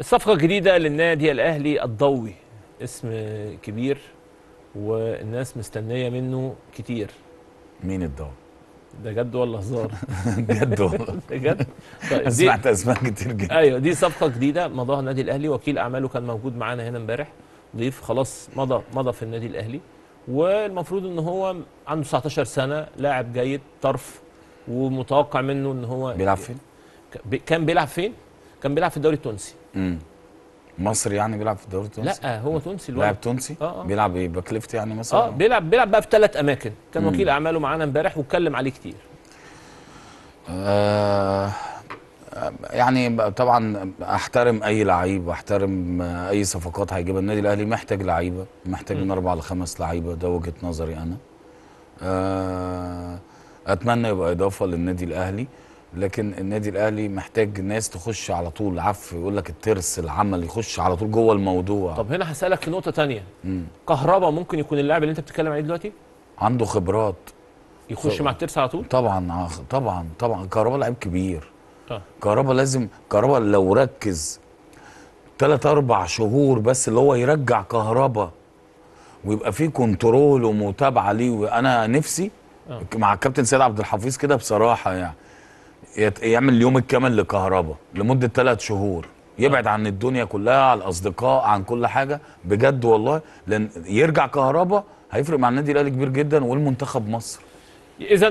الصفقة الجديدة للنادي الأهلي الضوي اسم كبير والناس مستنية منه كتير مين الدور؟ ده جد ولا هزار؟ بجد والله ده جد؟ طيب دي سمعت أسماء كتير جدا أيوه دي صفقة جديدة مضاها النادي الأهلي وكيل أعماله كان موجود معانا هنا امبارح ضيف خلاص مضى مضى في النادي الأهلي والمفروض إن هو عنده 19 سنة لاعب جيد طرف ومتوقع منه إن هو بيلعب فين؟ كان بيلعب فين؟ كان بيلعب في الدوري التونسي امم مصر يعني بيلعب في الدوري التونسي؟ لا هو تونسي الولد لاعب تونسي؟ آه، آه. بيلعب إيه؟ back left يعني مثلا؟ آه بيلعب بيلعب بقى في ثلاث أماكن كان مم. وكيل أعماله معانا امبارح واتكلم عليه كتير آه يعني طبعا أحترم أي لعيب واحترم أي صفقات هيجيبها النادي الأهلي محتاج لعيبة محتاج من أربع لخمس لعيبة ده وجهة نظري أنا آه أتمنى يبقى إضافة للنادي الأهلي لكن النادي الأهلي محتاج ناس تخش على طول. عف يقول لك الترس العمل يخش على طول جوه الموضوع. طب هنا هسألك في نقطة تانية. مم. كهربا ممكن يكون اللاعب اللي انت بتتكلم عليه دلوقتي؟ عنده خبرات. يخش طبعا. مع الترس على طول؟ طبعا آه، طبعا طبعا. كهربا لعيب كبير. آه. كهربا لازم كهربا لو ركز ثلاث أربع شهور بس اللي هو يرجع كهربا ويبقى فيه كنترول ومتابعة ليه وأنا نفسي آه. مع الكابتن سيد عبد الحفيظ كده بصراحة يعني. يعمل اليوم الكامل لكهربا لمدة ثلاث شهور. يبعد عن الدنيا كلها عن الأصدقاء عن كل حاجة. بجد والله لأن يرجع كهربا هيفرق مع النادي الأهلي كبير جدا والمنتخب مصر. اذا